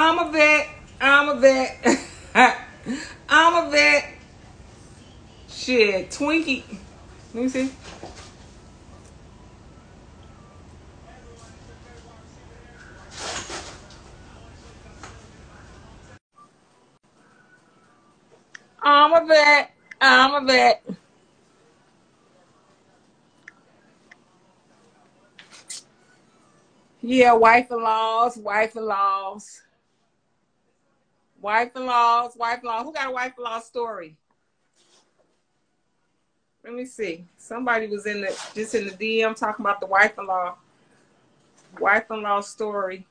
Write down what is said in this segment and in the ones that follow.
I'm a vet. I'm a vet. I'm a vet. Shit, Twinkie. Let me see. I'm a vet. I'm a vet. Yeah, wife-in-laws, wife-in-laws. Wife-in-laws, wife-in-law. Who got a wife-in-law story? Let me see. Somebody was in the just in the DM talking about the wife-in-law. Wife-in-law story.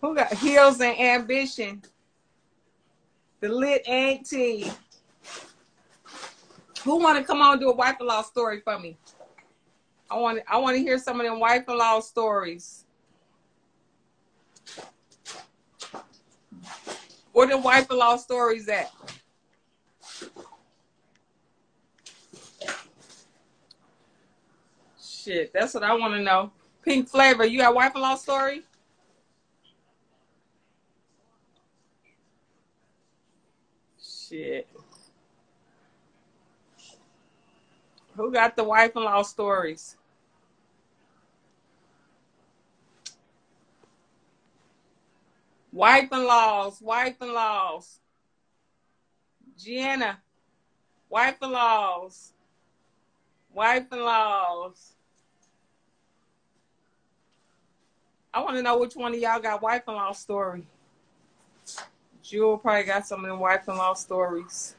Who got heels and ambition? The lit auntie. Who want to come on do a wife-in-law story for me? I want I want to hear some of them wife-in-law stories. Where the wife-in-law stories at? Shit, that's what I want to know. Pink flavor, you got wife-in-law story? Shit. Who got the wife-in-law stories? Wife-in-laws, wife-in-laws. Gianna, wife-in-laws, wife-in-laws. I want to know which one of y'all got wife-in-law story. Jewel probably got some of them wife-in-law stories.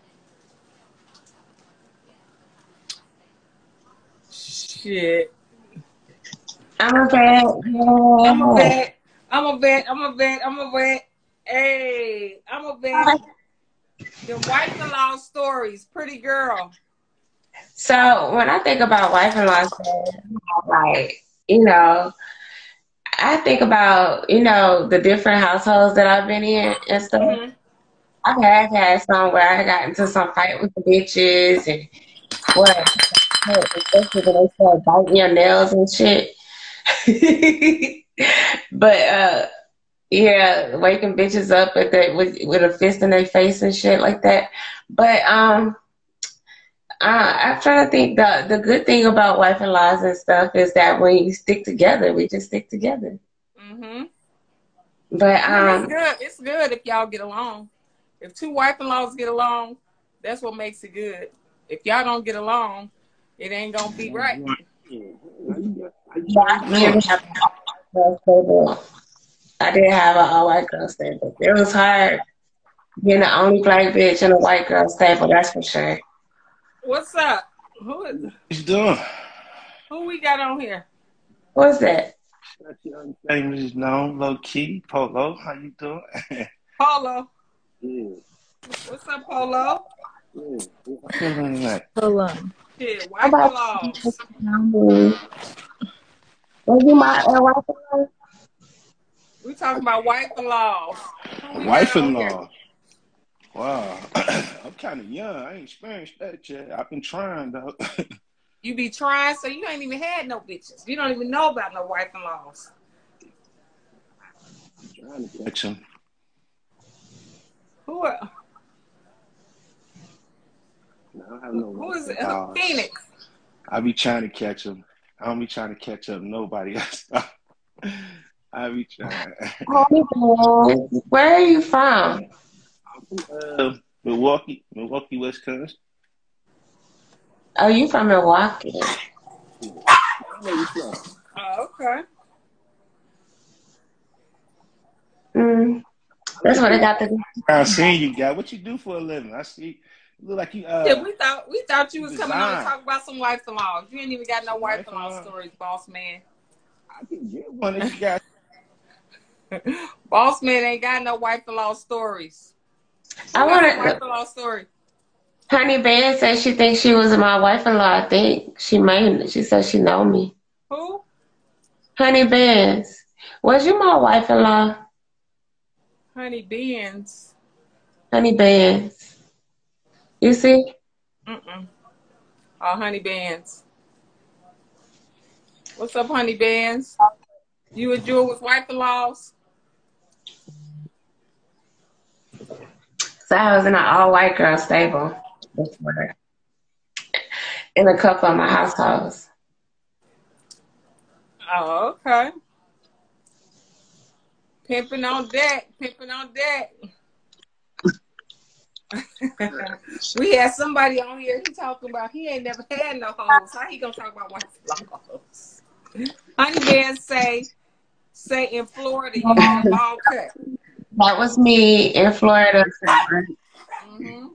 Shit. I'm a vet. I'm a vet. I'm a vet. I'm a vet. I'm a vet. Hey, I'm a vet. The wife-in-law stories. Pretty girl. So when I think about wife-in-law, stories, like you know, I think about you know the different households that I've been in and stuff. Mhm. I have had some where I got into some fight with the bitches and what, especially when they start biting your nails and shit. but uh, yeah, waking bitches up at the, with with a fist in their face and shit like that. But um, uh, I'm trying to think. the The good thing about wife and laws and stuff is that when you stick together, we just stick together. Mm-hmm. But it's um, good. It's good if y'all get along. If two wife-in-laws get along, that's what makes it good. If y'all don't get along, it ain't gonna be right. Yeah, I did have a girl stable. I did have a, a white girl stable. It was hard being the only black bitch in a white girl stable. That's for sure. What's up? Who is What you doing? who we got on here? What's that? Famous is known, low key. Polo, how you doing? Polo. yeah, What's up, Polo? yeah. Feeling like Hold on. Shit, How about wife-in-laws. Was you my uh, wife in law? We talking about wife-in-laws. Who we got on here? wife-in-law. Wow, I'm kind of young. I ain't experienced that yet. I've been trying though. You be trying, so you ain't even had no bitches. You don't even know about no wife-in-laws. trying to catch 'em. Who? are- No, I don't have no Who is it? wife-in-laws. Phoenix. I be trying to catch them. I don't be trying to catch up nobody else. I be trying. Homie, Where are you from? Uh, Milwaukee, Milwaukee, Wisconsin. Oh, you from Milwaukee. Where you from? Oh, okay. Mm. That's what I got to do. I seen you, got. What you do for a living? I see. You look like you. Uh, Yeah, we thought we thought you was coming on to talk about some wife-in-laws. You ain't even got no wife-in-law Wife-in-law. stories, boss man. I can get one if you got. Boss man ain't got no wife-in-law stories. I Who got a wife-in-law story. Honey Bear said she thinks she was my wife-in-law. I think she may. She said she know me. Who? Honey Bears, was you my wife-in-law? Honey Beans. Honey Bears. You see? Mm-mm. Oh, Honey Bands. What's up, Honey Bands? You and Jewel was wife in laws? So I was in an all white girl stable before. In a couple of my households. Oh, okay. Pimping on deck, pimping on deck. we had somebody on here. He talking about he ain't never had no hoes. How he gonna talk about white hoes? Honey Bear say say in Florida you had a ball cut. That was me in Florida. Mm-hmm.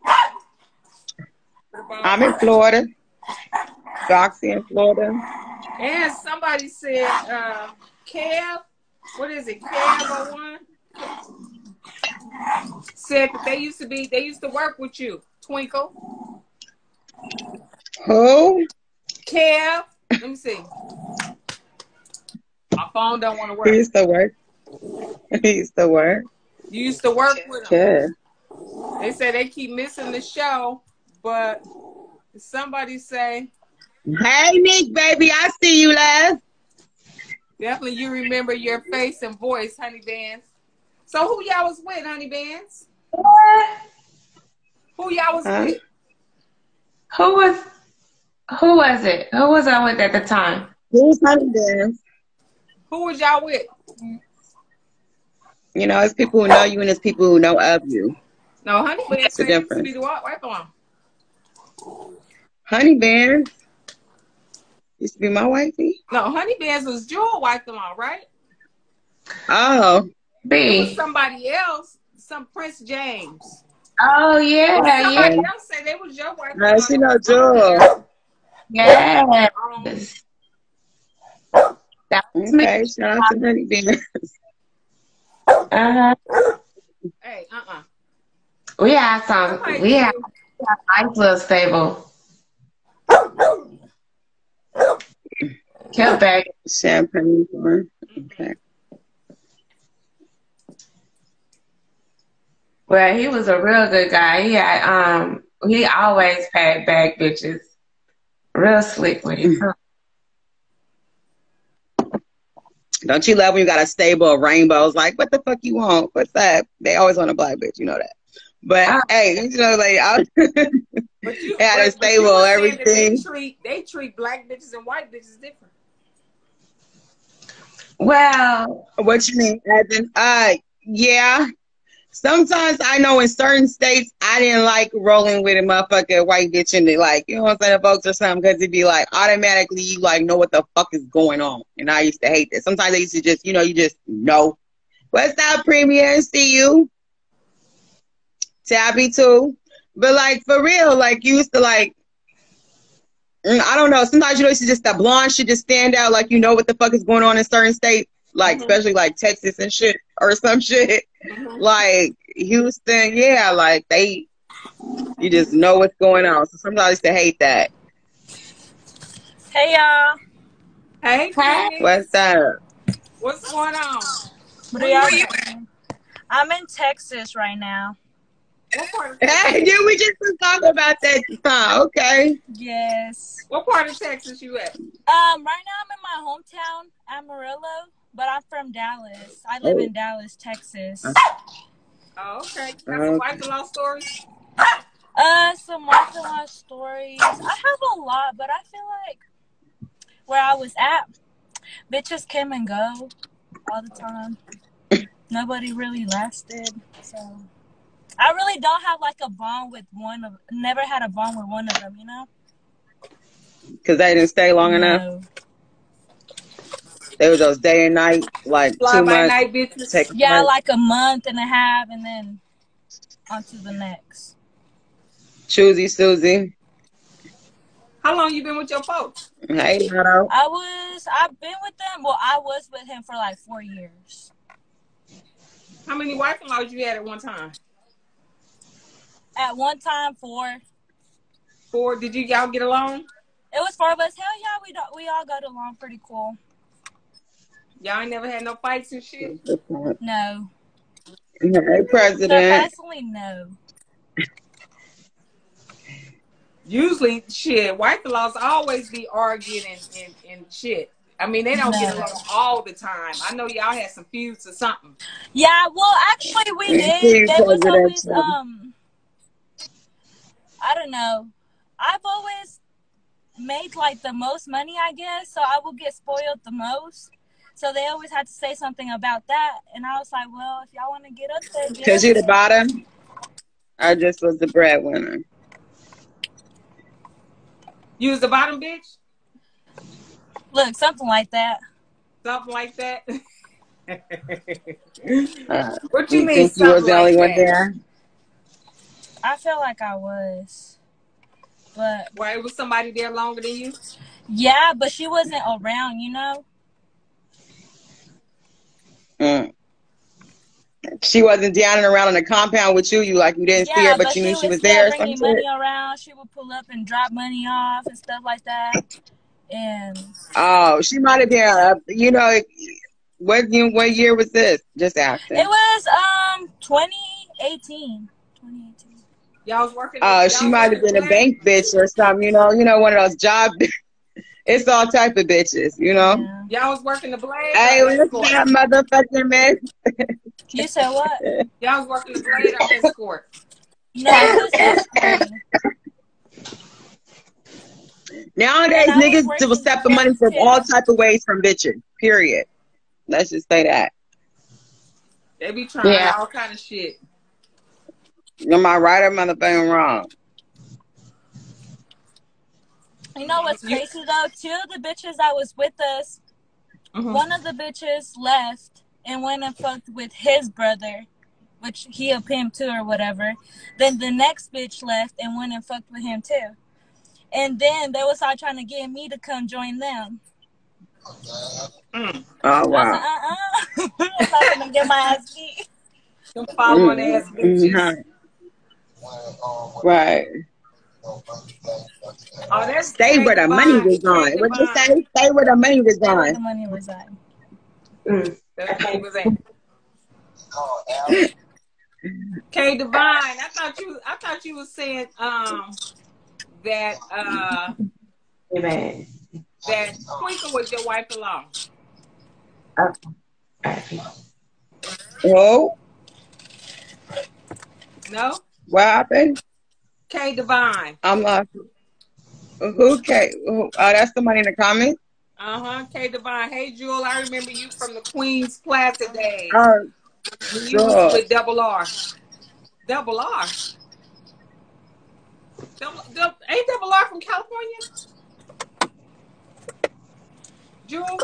I'm in Florida. Doxy in Florida. And somebody said, uh, Kev, what is it, Kev 01? Said that they used to be, they used to work with you, Twinkle. Who? Kev, let me see. My phone don't want to work. He used to work. He used to work. You used to work with them. Yeah. They say they keep missing the show, but somebody say Hey, Nick, baby, I see you, last. definitely you remember your face and voice, Honey Bands. So who y'all was with, Honey Bands? Who y'all was Huh? with? Who was who was it? Who was I with at the time? Who's honey dance? Who was y'all with? You know, it's people who know you and it's people who know of you. No, Honey Bands What's the said used to difference? be the white white. Honey Bear used to be my wifey. No, Honey Bands was Jewel wife along, right? Oh, It was B. somebody else, some Prince James. Oh yeah, Somebody yeah, else said they was your wife. I see no Jewel. yeah. Um, That was me. Okay, shout out to Honey Bear. Uh-huh. hey, uh uh We had some. We had a nice little stable. Kept back. Champagne for Okay. Well, he was a real good guy. He had um he always paid back bitches. Real slick with it. Don't you love when you got a stable of rainbows? Like, what the fuck you want? What's that? They always want a black bitch, you know that. But Ah. hey, you know, like, I, Had a stable, everything. They treat they treat black bitches and white bitches different. Well, what you mean? As in, uh, yeah. Sometimes I know in certain states I didn't like rolling with a motherfucker white bitch and like, you know what I'm saying, folks or something, because it'd be like automatically you like know what the fuck is going on. And I used to hate that. Sometimes I used to just, you know, you just know. What's up, Premier? See you. Tabby too. But like for real, like you used to like mm, I don't know. Sometimes you know it's just that blonde should just stand out like you know what the fuck is going on in certain states, like Mhm. especially like Texas and shit or some shit. Like Houston, yeah, like they you just know what's going on. So sometimes used to hate that. Hey y'all. Hey, Hey. What's up? what's going on? What are y'all doing? I'm in Texas right now. What part of Hey, did we just was talking about that? Huh, okay. Yes. what part of Texas you at? Um, right now I'm in my hometown, Amarillo, but I'm from Dallas. I live in Dallas, Texas. Oh, okay. Got some Okay. wife in law stories? Uh, some wife and life stories. I have a lot, but I feel like where I was at, bitches came and go all the time. Nobody really lasted, so I really don't have like a bond with one of. Never had a bond with one of them, you know. Because they didn't stay long enough. No. They were just day and night, like Fly two by months. night bitches. Take Yeah, like a month and a half, and then on to the next. Choosy Susie. How long you been with your folks? Hey, Otto. I was, I've been with them. Well, I was with him for like four years. How many wife in laws you had at one time? At one time, four. Four. Did you y'all get along? It was four of us. Hell yeah, we do- we all got along pretty cool. Y'all ain't never had no fights and shit. No, Hey, President. surprisingly, no. Usually, shit, white in laws always be arguing and, and, and shit. I mean, they don't get along all the time. I know y'all had some feuds or something. Yeah, well, actually, we did. They was because of that always um, I don't know. I've always made like the most money, I guess, so I will get spoiled the most. So they always had to say something about that, and I was like, well, if y'all want to get up there, Because up you the bottom. I just was the breadwinner. You was the bottom bitch? Look, something like that. Something like that? Uh, what you you mean? think you was something the like only one there? I feel like I was, but Why was somebody there longer than you? yeah, but she wasn't around, you know. Mm. She wasn't down and around in the compound with you. You like you didn't see her, but you knew she was there. or yeah, bringing shit? money around. She would pull up and drop money off and stuff like that. And Oh, she might have been. Uh, you know, what you, what year was this? Just asking. it was um 2018. 2018. Y'all was working. Oh, y'all she might have been a bank bitch or something. You know, you know, one of those job. it's all type of bitches. You know. Yeah. Y'all was working the blade. Hey, or what's escort? that motherfucking man? You said what? Y'all was working the blade or escort. No, it was escorting. Nowadays, And I was niggas will accept the money from all type of ways from bitches. Period. Let's just say that. They be trying Yeah. all kind of shit. Am I right or motherfucking wrong? You know what's You- crazy though? Two of the bitches that was with us, Mhm. one of the bitches left and went and fucked with his brother, which he a pimp too or whatever. Then the next bitch left and went and fucked with him too. And then they was all trying to get me to come join them. Mm. Oh I was wow. like, uh-uh. I'm gonna get my ass beat. Them following ass bitches. Mhm. Right. Oh, that's Stay where the money was Kay going. What you say? Stay where the money was That's the going. money reside. Mm. That's what he was at. Kay Divine, I thought you I thought you was saying um that uh Amen. that Twinkle was your wife in law. Oh, No? what happened? Kay Divine. I'm lost. Who came? Oh, that's somebody in the comments. Uh-huh. Kay Divine. Hey Jewel, I remember you from the Queen's Plaza days. Oh, When you sure. was with Double R. Double R. Double, double, ain't Double R from California? Jewel?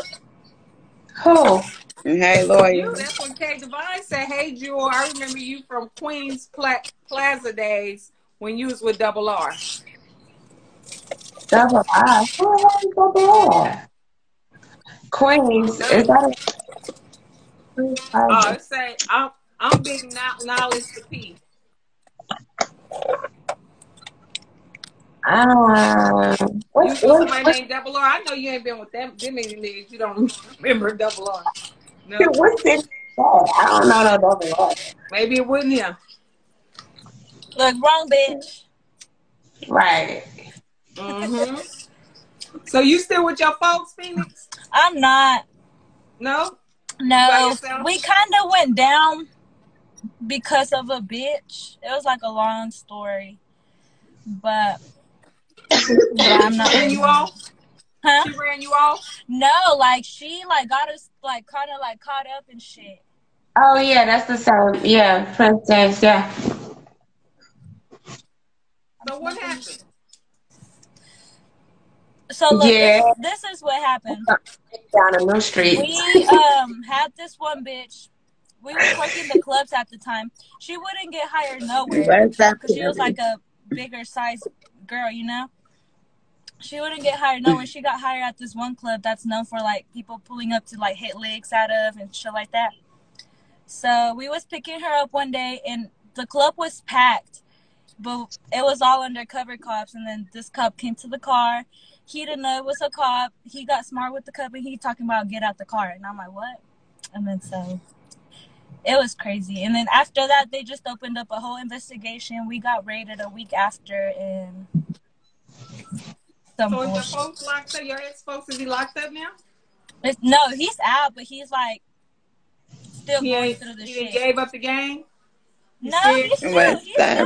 Who? Hey, You, lawyer. that's when Kay Divine said, Hey Jewel, I remember you from Queen's Pla- Plaza days when you was with Double R. Double the Double R? Queens. Is that a... Uh, oh, it say I'm I'm big kno- knowledge to P. Uh, you what's, know what's, somebody what's, named Double R? I know you ain't been with them them many niggas. You don't remember Double R. No, what's it? I don't know no Double R. maybe it wasn't him. Look, wrong bitch. Right. hmm So you still with your folks, Phoenix? I'm not. No. No, we kind of went down because of a bitch. It was like a long story, but yeah, I'm not. Ran you all. Huh? She ran you off? No, like she like got us like kind of like caught up and shit. Oh yeah, that's the same. Yeah, Princess. Yeah. So what happened? So look, Yeah. this, this is what happened. Down in New Street. We um had this one bitch. We were working the clubs at the time. She wouldn't get hired nowhere. Where's that? because she was like a bigger size girl, you know. She wouldn't get hired nowhere. She got hired at this one club that's known for like people pulling up to like hit licks out of and shit like that. So we was picking her up one day, and the club was packed, but it was all undercover cops. And then this cop came to the car. He didn't know it was a cop. He got smart with the cop, and he talking about get out the car. And I'm like, what? And then so it was crazy. And then after that, they just opened up a whole investigation. We got raided a week after, and some So is bullshit. folks locked up? Your ex folks is he locked up now? It's, no, he's out, but he's like still He going through the he shit. ain't gave up the game. No, he's still he's still at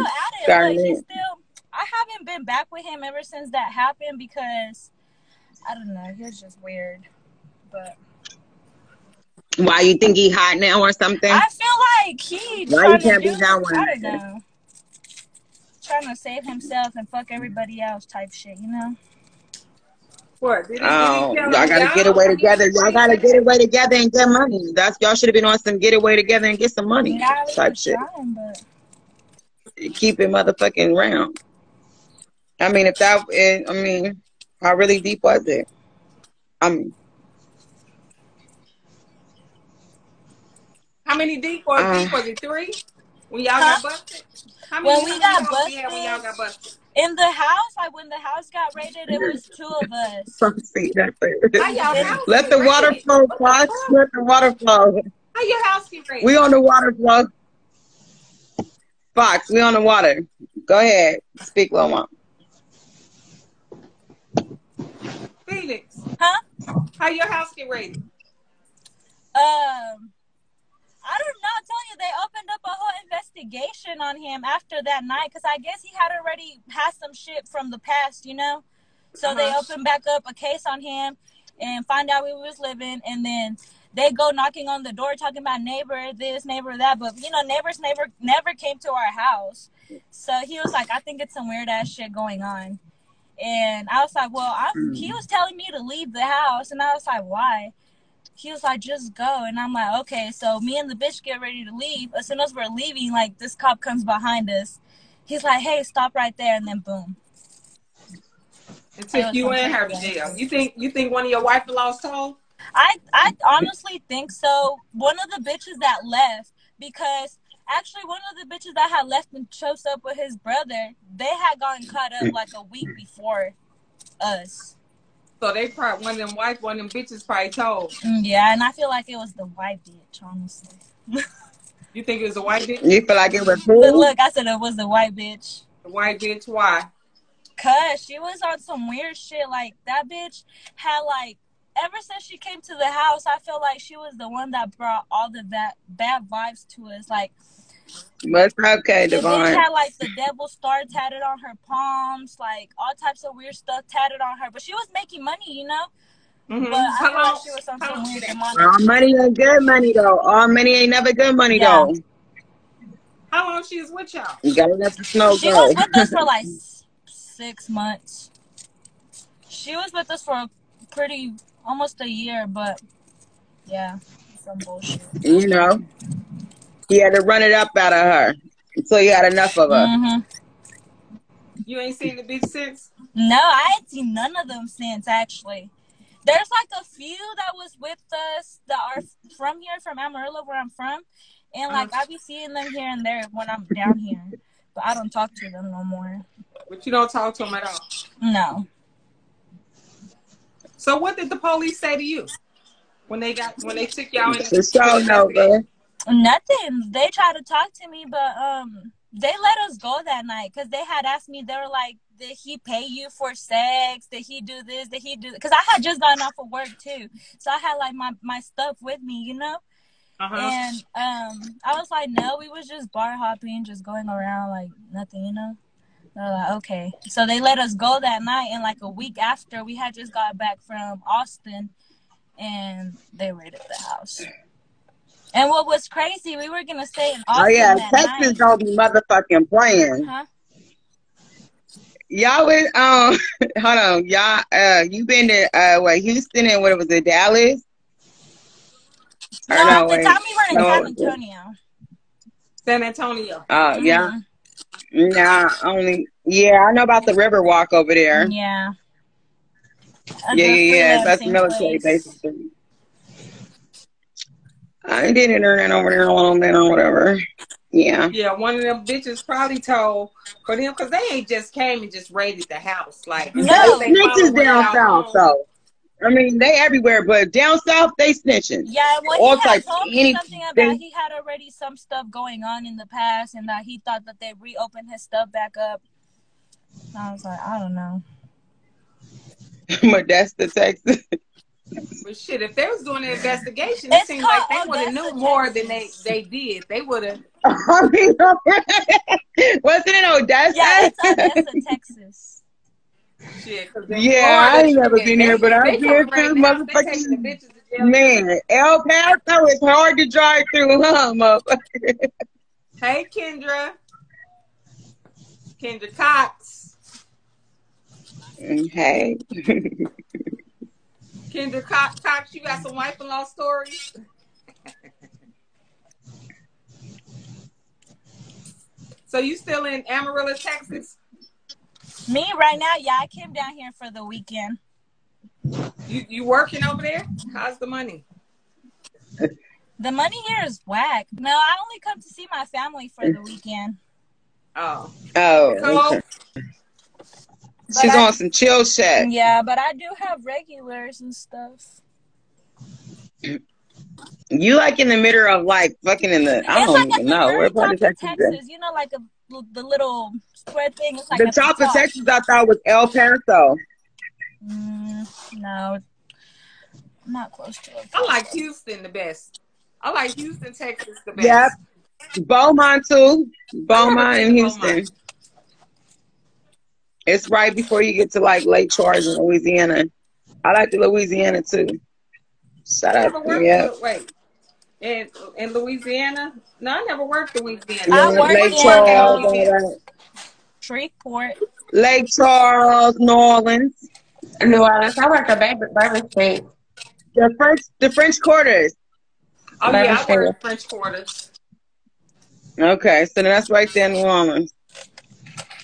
time it. Like he's still. I haven't been back with him ever since that happened because I don't know. He was just weird. But Why you think he hot now or something? I feel like he Why you can't be do, down with I don't know. Trying to save himself and fuck everybody else type shit, you know? What? Did he, Oh, did he y'all gotta y'all? get away together. Y'all gotta get away together and get money. That's y'all should have been on some get away together and get some money Yeah, type shit. trying, but Keep it motherfucking round. I mean, if that, I mean, how really deep was it? I mean, How many deep was Uh, deep? Was it three? When y'all Huh? got busted? How When we got many homes we when y'all got busted? In the house, like when the house got raided, it was two of us. some see that. How Let the water raided? flow, What the Fox. fuck? Let the water flow. How your house get raided? We on the water flow. Foxx, we on the water. Go ahead. Speak, little mom. Phoenix. Huh? How your house get raided? Um, I don't know. I'm you, they opened up a whole investigation on him after that night because I guess he had already had some shit from the past, you know. So they Uh-huh. opened back up a case on him and find out where he was living, and then they go knocking on the door talking about neighbor this, neighbor that, but you know, neighbors never never came to our house. So he was like, I think it's some weird ass shit going on. And I was like, well, I'm, he was telling me to leave the house, and I was like, why? He was like, just go. And I'm like, okay. So me and the bitch get ready to leave. As soon as we're leaving, like this cop comes behind us. He's like, hey, stop right there. And then boom. It took you and her to jail. You think you think one of your wife in-laws told? I, I honestly think so. One of the bitches that left, because actually one of the bitches that had left and chose up with his brother, they had gotten caught up like a week before us. So they probably one of them wife, one of them bitches probably told. Mm, Yeah, and I feel like it was the white bitch, honestly. You think it was a white bitch? You feel like it was But look, I said it was the white bitch. The white bitch, why? Cause she was on some weird shit. Like that bitch had like ever since she came to the house, I feel like she was the one that brought all the bad bad vibes to us. Like But it's okay, the bitch Devon. had like the devil star tatted on her palms, like all types of weird stuff tatted on her. But she was making money, you know. Mhm. But I How feel like long? she was on how some weird did that- All money ain't good money though. All money ain't never good money Yeah. though. How long she was with y'all? You gotta let the snow She go. was with us for like six months. She was with us for a pretty almost a year, but yeah, some bullshit. you know, he had to run it up out of her until he had enough of her. hmm You ain't seen the bitch since? No, I ain't seen none of them since actually. There's like a few that was with us that are from here, from Amarillo, where I'm from, and like I be seeing them here and there when I'm down here, but I don't talk to them no more. But you don't talk to them at all. No, So what did the police say to you when they got when they took y'all in? The show no, bro. Nothing. They tried to talk to me, but um, they let us go that night because they had asked me. They were like, "Did he pay you for sex? Did he do this? Did he do?" Because I had just gotten off of work too, so I had like my my stuff with me, you know. Uh-huh. And um, I was like, no, we was just bar hopping, just going around like nothing, you know. They're like, okay. So they let us go that night, and like a week after, we had just got back from Austin, and they raided the house. And what was crazy, we were gonna stay in Austin Oh yeah, that Texas night. don't be motherfucking playing. Huh? Y'all went um hold on, y'all uh you been to uh what Houston and what was it, Dallas? No, no, at the wait. time we were in No, San Antonio. San Antonio. Oh yeah. Mhm. Nah, only yeah, I know about the river walk over there. Yeah. Yeah, yeah, yeah. That's military place. basically. I did internet over there a little bit or whatever. Yeah. Yeah, one of them bitches probably told for them because they ain't just came and just raided the house. Like No. Snitches down south home. though. I mean, they everywhere, but down south they snitching. Yeah, well, All he types. told me Any- something about they- he had already some stuff going on in the past, and that he thought that they reopened his stuff back up. I was like, I don't know. Modesto, Texas. But shit, if they was doing an investigation, it It's seems like they would have knew more than they they did. They would have. I mean, wasn't it Odessa? Yeah, it's Odessa, Texas. Shit, 'cause in Yeah, I ain't never been here, but I've they been come right through now, they taking the motherfucking- bitches. Man, El Paso is hard to drive through, huh, motherfucker? Hey, Kendra. Kendra Cox. Mm, hey. Kendra Cox, Cox, you got some wife-in-law stories? so you still in Amarillo, Texas? Me right now, yeah, I came down here for the weekend. You you working over there? How's the money? The money here is whack. No, I only come to see my family for the weekend. Oh, Oh, Nicole, she's I- on some chill shit. Yeah, but I do have regulars and stuff. You like in the middle of like fucking in the, I it's don't like even know. very Where part of of Texas is Texas. You know, like a, the little square thing. It's like The top of. Texas I thought was El Paso. Mm, no, I'm not close to it. I like Houston the best. I like Houston, Texas the best. Yep. Beaumont too. Beaumont I've never in been to Houston. Beaumont. It's right before you get to like Lake Charles in Louisiana. I like the Louisiana too. Shout I out to yeah. Wait, in in Louisiana? No, I never worked in Louisiana. I worked Lake in, Charles, all that. Shreveport. Lake Charles, New Orleans, New Orleans. I work at Baby Bourbon Street. the French, the French Quarters. Oh Never yeah, I seen worked French Quarters. Okay, so that's right there in New Orleans.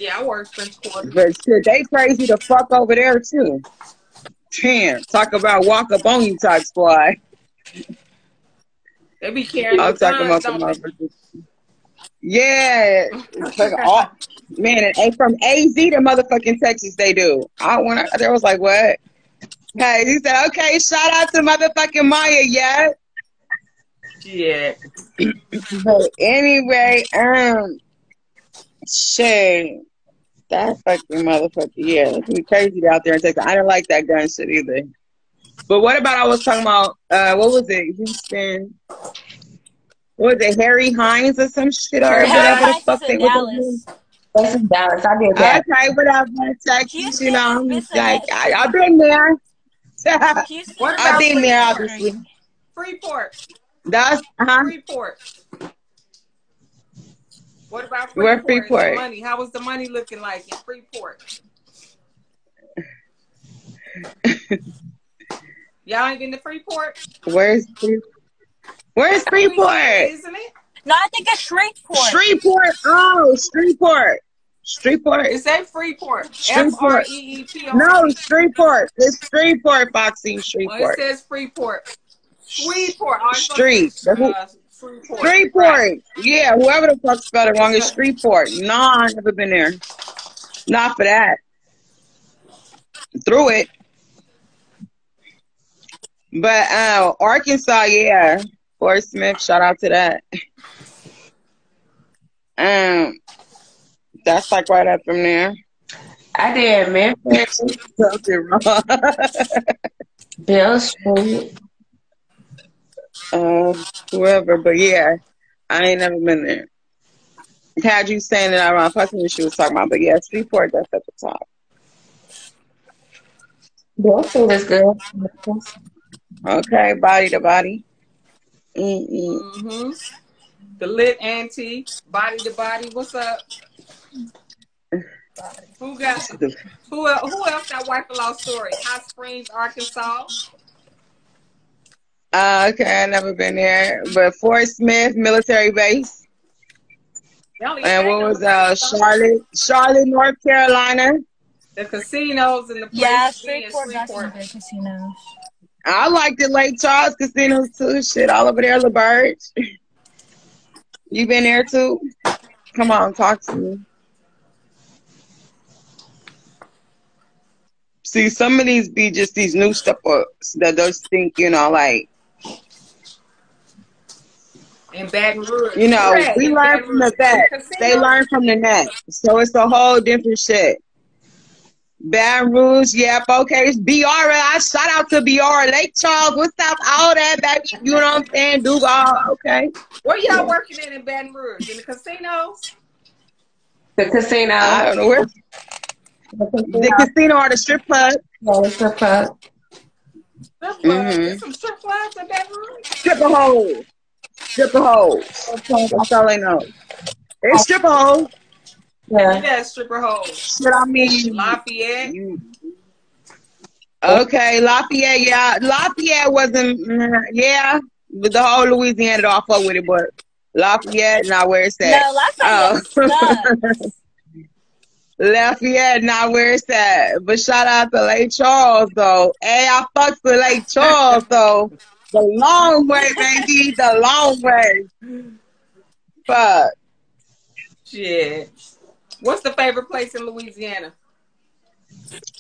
Yeah, I worked French Quarters. But shit, they crazy the fuck over there too. Damn, talk about walk up on you type squad. They be carrying I'm talking about some motherfuckers. Yeah, like all, man, and A- from AZ to motherfucking Texas, they do. I I, there was like, what? Hey, he said, okay, shout out to motherfucking Maya, yeah. Yeah. But anyway, um, shit, that fucking motherfucker, yeah, it's be crazy out there in Texas. I didn't like that gun shit either. But what about I was talking about? Uh, what was it? Houston. What was it? Harry Hines or some shit or Harry whatever the Hines fuck they in Dallas. That's in Dallas. I did that. Okay, whatever. Texas, Houston you know, like I, I've been there. Houston. What I've been there, Freeport? obviously. Freeport. That's uh-huh. Freeport. What about Freeport? Where Freeport? money. How was the money looking like in Freeport? Y'all ain't been to Freeport? Where's Free- Where's Freeport, Freeport? isn't it? No, I think it's Shreveport. Shreveport. Oh, Shreveport. Shreveport. It say Freeport. F Shreveport. R E E P O. No, Shreveport. It's Shreveport, Foxy. Well, it Shreveport. says Freeport. Shreveport. Oh, Street. supposed to be, The uh, Shreveport. Shreveport. Yeah, whoever the fuck spelled it wrong is Shreveport. No, I've never been there. Not for that. Through it. But uh, Arkansas, yeah. Fort Smith, shout out to that. Um, that's like right up from there. I did Memphis, Something. Beale Street. Uh, whoever, but yeah, I ain't never been there. Had you saying that around fucking what she was talking about, but yeah, Shreveport, that's at the top. Beale Street is good. Okay, body to body. Mm-mm. hmm The lit auntie, body to body. What's up? Who got who? el- Who else got wife in law story? Hot Springs, Arkansas. Uh, okay, I never been there, but Fort Smith military base, Y'all and what was uh. Charlotte, Charlotte, North Carolina. The casinos and the Yeah, places in Shreveport Shreveport. casinos. I liked the Lake Charles casinos too. Shit, all over there, L'Auberge. You been there too? Come on, talk to me. See, some of these be just these new stuff that does think, you know, like, In Baton Rouge. you know, Correct, we learn from the Rouge. They learn from the net. So it's a whole different shit. Baton Rouge, yeah, okay. It's BR, I shout out to BR, Lake Charles, what's up, all that, baby. You know what I'm saying? Duval, okay. Where y'all working in in Baton Rouge? In the casinos? The casino. I don't know where. The casino or the strip club. Yeah, the strip club. Strip club. Mhm. Some strip clubs in Baton Rouge? Stripper holes. Stripper holes. That's all I know. It's stripper holes. Yeah. Yeah, stripper holes. Shit, I mean. Lafayette. Okay, Lafayette, yeah. Lafayette wasn't, mm, yeah. But the whole Louisiana don't fuck with it, but Lafayette, not where it's at. No, Lafayette sucks. Lafayette, not where it's at. But shout out to Lake Charles, though. Hey, I fucks with Lake Charles, though. The long way, baby. The long way. Fuck. Shit. What's the favorite place in Louisiana?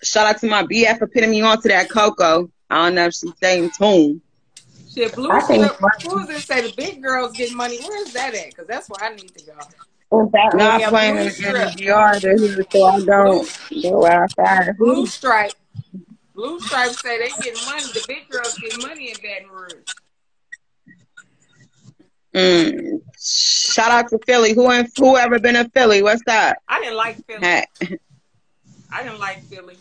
Shout out to my BF for putting me on to that Coco. I don't know if she's staying tuned. Shit, Blue I think- Strip. Who does it say the big girls get money? Where is that at? Because that's where I need to go. Not Yeah, playing Blue in Strip. the yard, so I don't go outside. Blue Stripe. Blue Stripe say they get money. The big girls get money in Baton Rouge. Mm. Shout out to Philly. Who in, who ever been in Philly? What's that? I didn't like Philly. Hey, I didn't like Philly.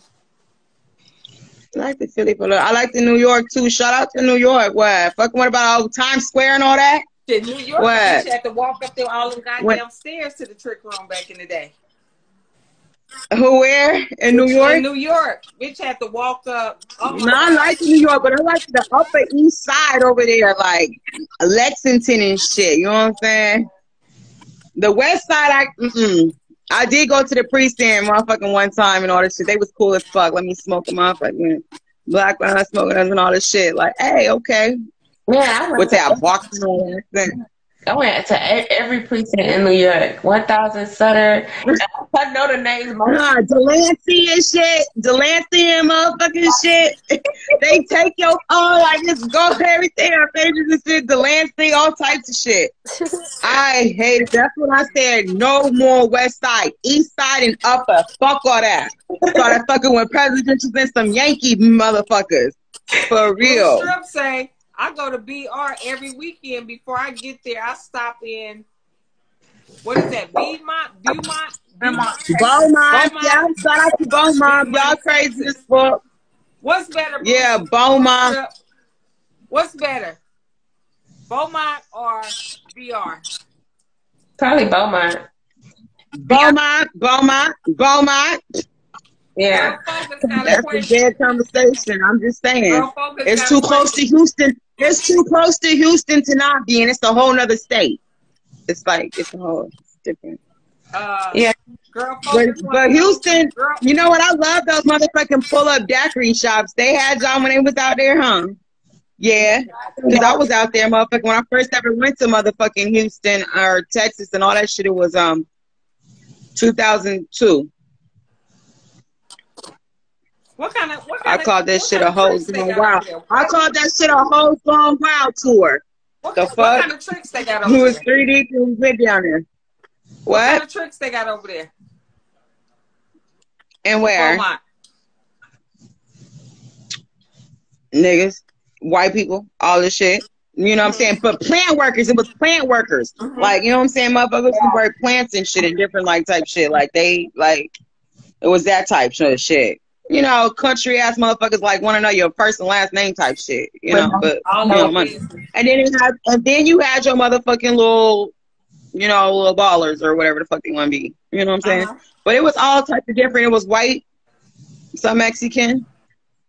I like the Philly, but I like the New York too. Shout out to New York. What? Fuck, what about all Times Square and all that? Shit, New York, What? you had to walk up there all them goddamn What? stairs to the trick room back in the day. Who where in New York? In York? New York, bitch had to walk up. Oh No, I like New York, but I like the Upper East Side over there, like Lexington and shit. You know what I'm saying? The West Side, I mm-mm. I did go to the precinct motherfucking one time and all this shit. They was cool as fuck. Let me smoke them a motherfucking black man smoking and all this shit. Like, hey, okay. Yeah, I went, With that box and all that thing. I went to e- every precinct in New York. 1000 Sutter. I know the names. most- Nah, Delancey and shit. Delancey and motherfucking shit. they take your phone, I just go everything on pages and shit. Delancey, all types of shit. I hate it. That's what I said. No more West Side, East Side, and Upper. Fuck all that. Started fucking with presidentials and some Yankee motherfuckers. For Blue real. Strip say I go to BR every weekend. Before I get there, I stop in. What is that? Beaumont, Beaumont, Beaumont. Beaumont, yeah. Shout out to Beaumont. Y'all crazy as fuck. What's better? Blue Yeah, Beaumont. What's better, Beaumont or BR? Probably Beaumont. Beaumont, Beaumont, Beaumont. Yeah. Girl Focus got a That's a dead conversation. I'm just saying. It's too close to. Houston. It's too close to Houston to not be, and it's a whole nother state. It's like it's a whole it's different. Uh, Yeah. Girl But, but Houston, Girl, you know what? I love those motherfucking pull up daiquiri shops. They had y'all when they was out there, huh? Yeah, because I was out there, motherfucker. When I first ever went to motherfucking Houston or Texas and all that shit, it was um 2002. What kind of? What I kind called that shit kind a tricks gone wild. I called that shit a whole gone wild tour. What, the what fuck? kind of tricks they got Who over was there? three deep and we down there. What kind What of tricks they got over there? and where? Beaumont. Niggas, white people, all this shit. You know what I'm saying? But plant workers, it was plant workers. Mhm. Like, you know what I'm saying? Motherfuckers who work plants and shit and different like type shit. Like they like it was that type of shit. You know, country ass motherfuckers like want to know your first and last name type shit. You know, but All you know, money. And then you had, and then you had your motherfucking little, you know, little ballers or whatever the fuck they want to be. You know what I'm saying? Uh-huh. But it was all types of different. It was white, some Mexican,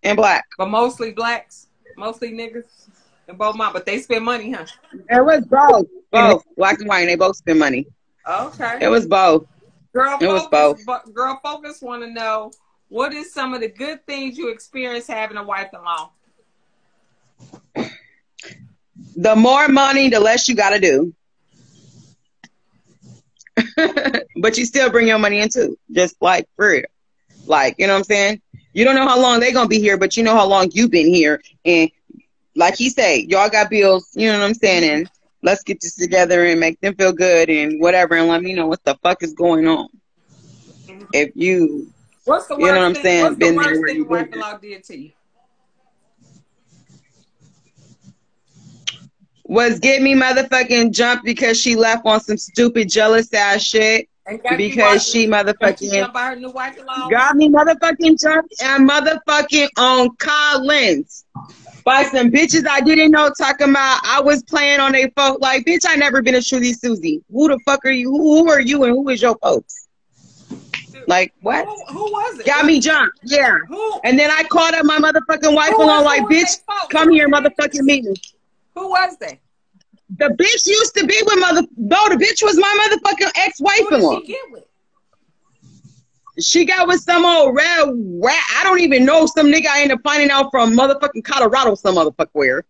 and black. But mostly blacks, mostly niggas in Beaumont. But they spend money, huh? It was both, both black and white. And they both spend money. Okay. It was both. Girl it was both. girl focus want to know what is some of the good things you experience having a wife in law? The more money, the less you got to do. but you still bring your money in too, just like for real. Like, you know what I'm saying? You don't know how long they gonna be here, but you know how long you've been here. And like he say, y'all got bills, you know what I'm saying? And let's get this together and make them feel good and whatever and let me know what the fuck is going on. If you What's the You know what I'm thing? saying? What's the Been there worst thing you your wife been in law did to you? Was get me motherfucking jumped because she left on some stupid jealous ass shit. And got you Because she motherfucking jump her new wife in law? got me motherfucking jumped and motherfucking on Collins by some bitches I didn't know talking about I was playing on a folk like bitch I never been a Trudy Susie. Who the fuck are you? Who, who are you and who is your folks? Like what? Who, who was it? Got me jumped. Yeah. Who? And then I called up my motherfucking wife Who and I'm like, bitch, come here, motherfucking meet me. Who was they? The bitch used to be with mother. No, the bitch was my motherfucking ex-wife Who in law. did she get with? She got with some old red rat. I don't even know some nigga I ended up finding out from motherfucking Colorado, some motherfucker where.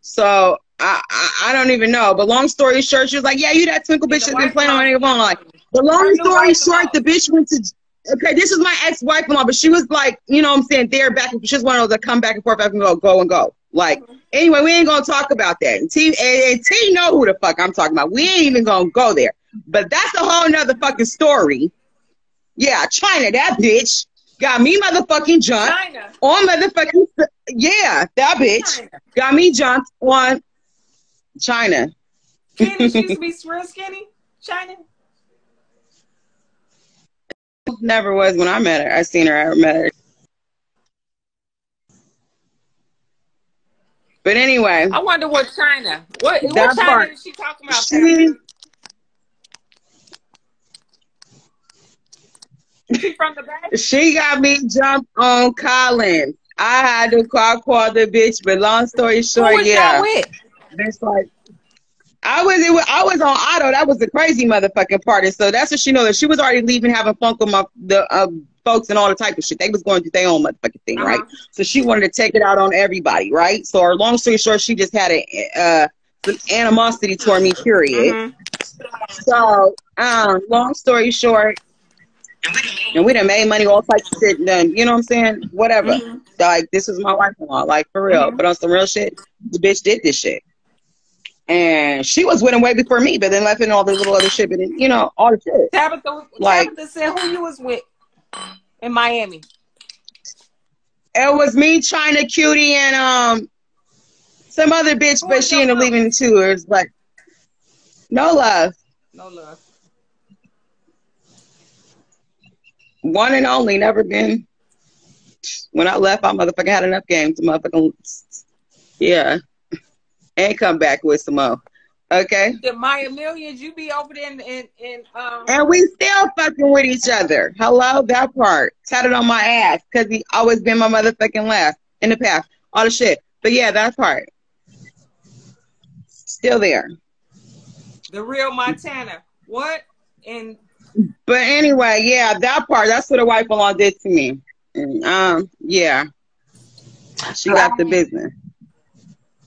So I, I I don't even know. But long story short, she was like, "Yeah, you that twinkle bitch that's been playing on law- phone." Like the long story in short, the bitch went to. Okay, this is my ex-wife-in-law, but she was like, you know what I'm saying, there back and she's one of those that come back and forth, back and go, go and go. Like, anyway, we ain't gonna talk about that. And T and, and T know who the fuck I'm talking about. We ain't even gonna go there. But that's a whole nother fucking story. Yeah, China, that bitch got me motherfucking jumped China. on motherfucking yeah, that bitch China. got me jumped on China. Kenny, she used to be real skinny. China. Never was when I met her. I seen her. I met her. But anyway, I wonder what China. What, what China part. is she talking about? She- She from the back? she got me jumped on Colin. I had to call call the bitch, but long story short, yeah. That's like I was, it was I was on auto. That was the crazy motherfucking part. And so that's what she know that she was already leaving, having fun with my the uh, folks and all the type of shit. They was going to their own motherfucking thing, right? Uh-huh. So she wanted to take it out on everybody, right? So, her long story short, she just had a uh, some animosity toward me. Period. Mhm. So, um, long story short, and we done made money, all types of shit. Done, you know what I'm saying? Whatever. Mhm. Like this is my wife-in-law, like for real. Mhm. But on some real shit, the bitch did this shit, and she was with him way before me. But then left in all the little other shit, but then, you know all the shit. Tabitha, Like- Tabitha said who you was with in Miami. It was me, China Cutie, and um some other bitch, Who but she ended up leaving too. It was like no love, No love. one and only, never been. When I left, I motherfucking had enough games to motherfucking yeah, and come back with some more. Okay, The Maya Millions, you be over there in, in, in um and we still fucking with each other. Hello, that part tatted on my ass because he always been my motherfucking last in the past. All the shit, but yeah, that part still there. the real Montana. What? And But anyway, yeah, that part, that's what a wife law did to me. And, um, yeah. She got the business.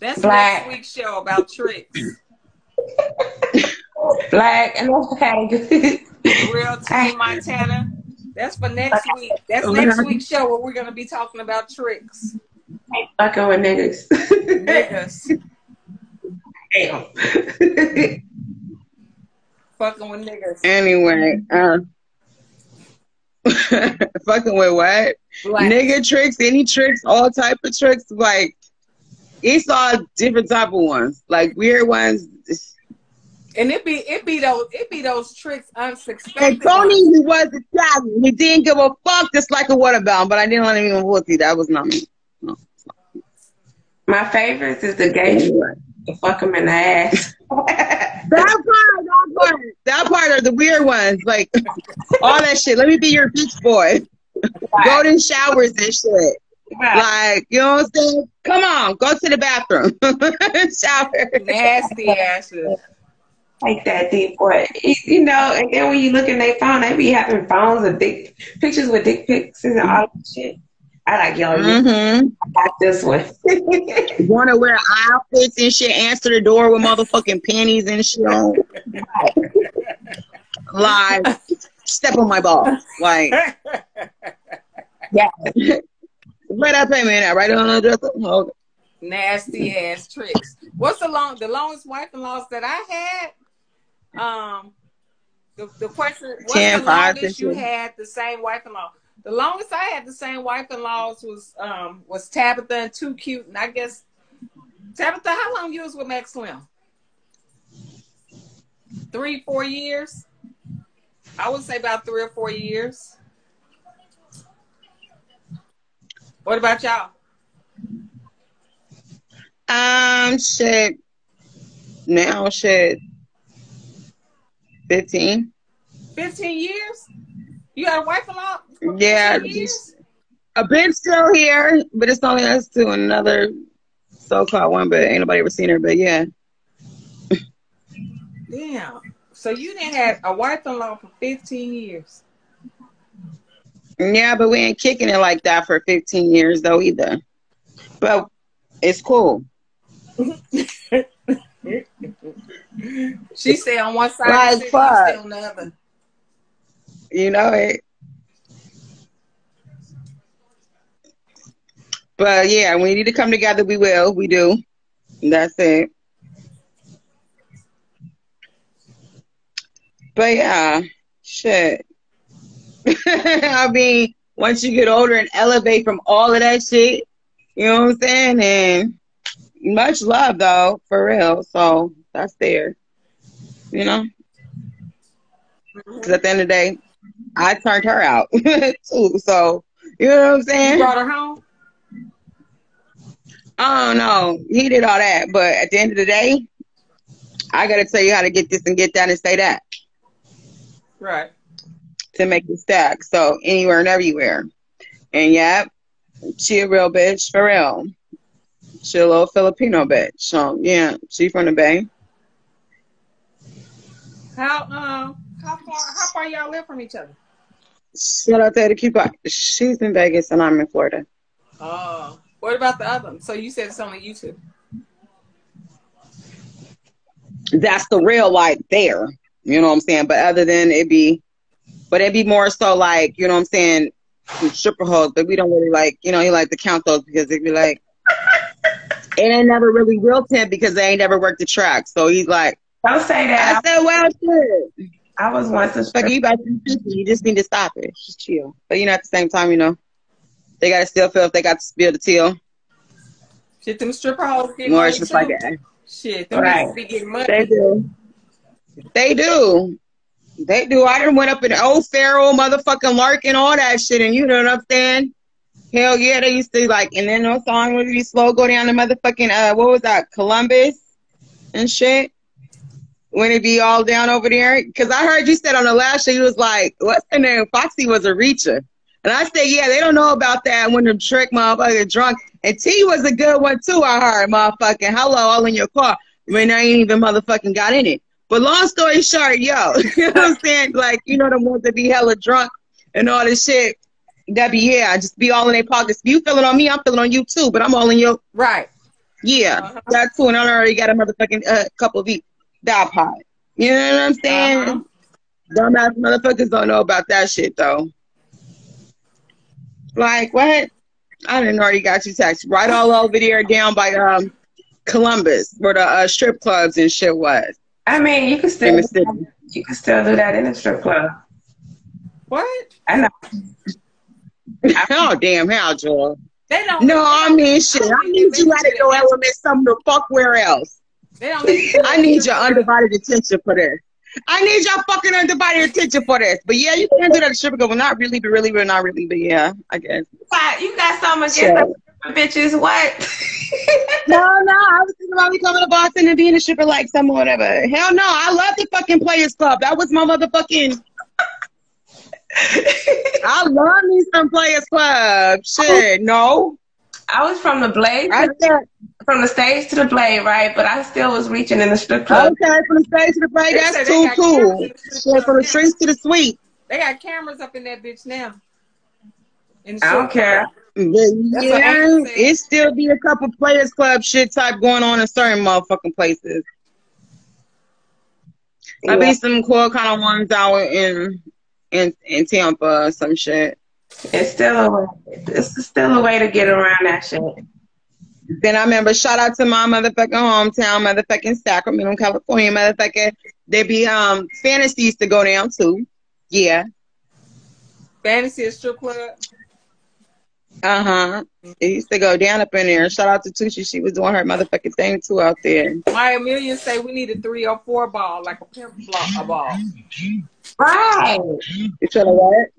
That's Black. next week's show about tricks. Black and okay. Real Team Montana. That's for next week. That's next week's show where we're gonna be talking about tricks. Fucking with niggas. Niggas. Damn. Fucking with niggas. Anyway, uh, fucking with what? Black. Nigga tricks, any tricks, all type of tricks. Like, it's all different type of ones. Like, weird ones. And it be it be those it be those tricks And. Tony, ones. he was Italian. He didn't give a fuck, just like a water watermelon, but I didn't let him even pussy. That was not me. My favorites is the gay one. The fuck him in the ass. That part, that part, that part are the weird ones. Like all that shit. Let me be your beach boy. Golden showers and shit. Like, you know what I'm saying? Come on, go to the bathroom. Shower. Nasty asses. like that deep boy. You you know, and then when you look in their phone, they be having phones of dick pictures with dick pics and all that shit. I like, yo, you Mm-hmm. got this one. Wanna wear outfits and shit, answer the door with motherfucking panties and shit on. Like, step on my ball. Like, yeah. Where that payment at? Right on the dresser? Okay. Nasty ass tricks. What's the long the longest wife in laws that I had? Um The, the question: What's 10, the five, longest you had the same wife-in-law? The longest I had the same wife-in-laws was um was Tabitha and Too Cute, and I guess Tabitha, how long you was with Max Slim? Three, four years. I would say about three or four years. What about y'all? Um, shit. Now, shit. 15. Fifteen years? You got a wife-in-law? Yeah, years? A bitch still here, but it's only us two and another so called one, but ain't nobody ever seen her. But yeah. Damn. So you didn't have a wife-in-law for fifteen years. Yeah, but we ain't kicking it like that for 15 years though either. But it's cool. She said on one side Like of the city, fuck. stay on the other. You know it. But yeah, we need to come together. We will. We do. That's it. But yeah, shit. I mean, once you get older and elevate from all of that shit, you know what I'm saying? And much love though, for real. So that's there. You know? Because at the end of the day, I turned her out too. So you know what I'm You saying? brought her home? I don't know. He did all that, but at the end of the day, I gotta tell you how to get this and get that and say that Right. To make the stack. So anywhere and everywhere. And yeah, she a real bitch for real. She a little Filipino bitch. So yeah, she from the Bay. How um how far how far y'all live from each other? Shout out there to keep up. She's in Vegas and I'm in Florida. Oh. What about the other? one? So you said it's only you two. That's the real life there. You know what I'm saying? But other than it be, but it'd be more so like, you know what I'm saying, stripper hoes, but we don't really like, you know, he like to count those because it'd be like, it ain't never really real to him because they ain't never worked the track. So he's like, Don't say that. I said, well, shit. I, I was once a Fuck stripper. you about to be 50. You just need to stop it. Just chill. But you know, at the same time, you know, they gotta still feel if they got to spill the tea. Shit, them stripper hoes get Or money it's just too. like that. Shit, them Right. bitches be getting money. They do. They do. They do. I done went up in O'Farrell, motherfucking Larkin, all that shit, and you know what I'm saying? Hell yeah, they used to like, and then no song would be slow go down the motherfucking uh, what was that, Columbus and shit. When it be all down over there, because I heard you said on the last show you was like, what's the name? Foxy was a reacher, and I said, yeah, they don't know about that when them trick motherfucker drunk. And T was a good one too. I heard, motherfucking hello, all in your car when I ain't even motherfucking got in it. But long story short, yo, you know what I'm saying? Like, you know, the ones that be hella drunk and all this shit. That be, yeah, I just be all in their pockets. You feeling on me, I'm feeling on you too, but I'm all in your, Right. yeah, Uh-huh. that too. And I already got a motherfucking uh, couple of eat that pot. You know what I'm saying? Uh-huh. Dumbass motherfuckers don't know about that shit though. Like, what? I didn't already got you text. Right all over there down by um Columbus, where the uh, strip clubs and shit was. I mean, you can In still the city. you can still do that in a strip club. What? I know. oh damn, how Joel? They don't. No, I mean shit. I need they you let out of do your element, something to fuck where else. They don't. let you I need your undivided attention for this. I need your fucking undivided attention for this. But yeah, you can do that at strip club. Well, not really, but really, but not really. But yeah, I guess. Wow, You got something against Sure. Them bitches? What? No, no, I was thinking about me coming to Boston and being a stripper like some or whatever. Hell no, I love the fucking Players Club. That was my motherfucking. I love me some Players Club. Shit, no. I was from the blade, I said, from the stage to the blade, right? But I still was reaching in the strip club. okay, from the stage to the play, They that's said too cool. cameras the strip Shit, from the streets to the suite. They got cameras up in that bitch now. In the I don't care. club. But yeah, it still be a couple Players Club shit type going on in certain motherfucking places. I be some cool kind of ones out in in in Tampa or some shit. It's still a way. It's still a way to get around that shit. Then I remember shout out to my motherfucking hometown, motherfucking Sacramento, California, motherfucking. There be um fantasies to go down to. Yeah. Fantasy is strip club. Uh huh. It used to go down up in there. Shout out to Tucci. She was doing her motherfucking thing too out there. My million say we need a three or four ball, like a pimp block, a ball. Right. You trying to what?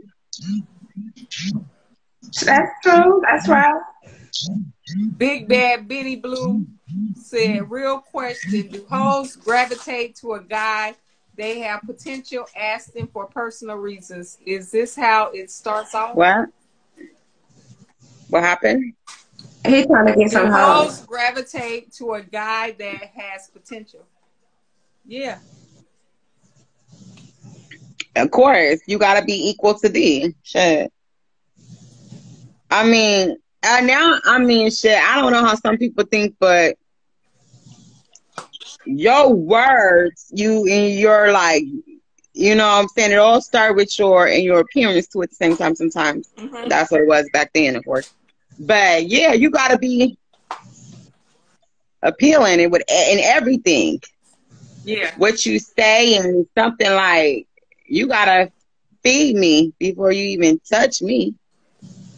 That's true. That's right. Big Bad Benny Blue said, real question, do hoes gravitate to a guy they have potential asking for personal reasons? Is this how it starts off? What? What happened? He trying to get Do some hoes hoes. gravitate to a guy that has potential? Yeah. Of course, you gotta be equal to thee. Shit. I mean, uh, now I mean, shit. I don't know how some people think, but your words, you and your like, you know, what I'm saying it all start with your and your appearance too at the same time. Sometimes Mhm. that's what it was back then, of course. But yeah, you gotta be appealing and with in everything Yeah. what you say and something like you gotta feed me before you even touch me.